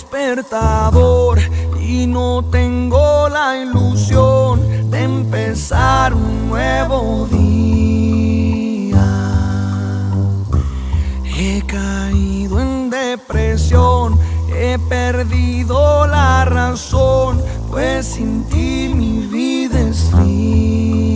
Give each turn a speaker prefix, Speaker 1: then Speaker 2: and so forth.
Speaker 1: despertador y no tengo la ilusión de empezar un nuevo día. He caído en depresión, he perdido la razón, pues sin ti mi vida es fría.